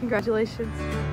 Congratulations.